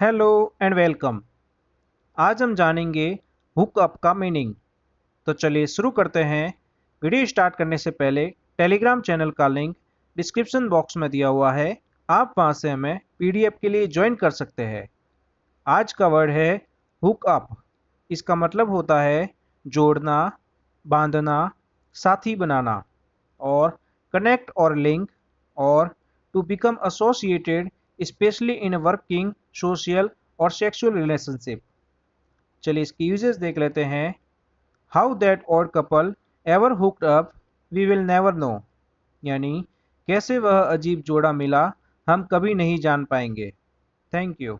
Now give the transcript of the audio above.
Hello and welcome आज हम जानेंगे हुक अप का मीनिंग तो चलिए शुरू करते हैं। वीडियो स्टार्ट करने से पहले टेलीग्राम चैनल का लिंक डिस्क्रिप्शन बॉक्स में दिया हुआ है। आप वहाँ से हमें पीडीएफ के लिए ज्वाइन कर सकते हैं। आज का वर्ड है हुक अप इसका मतलब होता है जोड़ना, बांधना, साथी बनाना। और कनेक्ट और लिंक और to become associated especially in working social और सेक्सुअल रिलेशनशिप चलिए इसकी यूजेस देख लेते हैं। हाउ दैट और couple ever hooked up we will never know यानी, कैसे वह अजीब जोड़ा मिला, हम कभी नहीं जान पाएँगे। Thank you